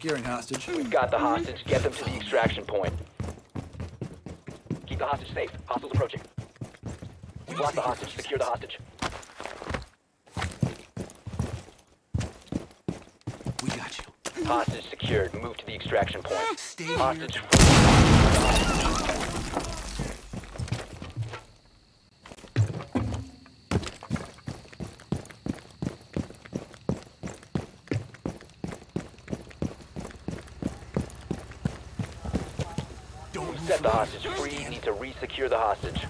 Securing hostage. We've got the hostage. Get them to the extraction point. Keep the hostage safe. Hostiles approaching. We've lost the hostage. Secure the hostage. We got you. Hostage secured. Move to the extraction point. Stay. Hostage. Don't We set the hostage free. Need to re-secure the hostage.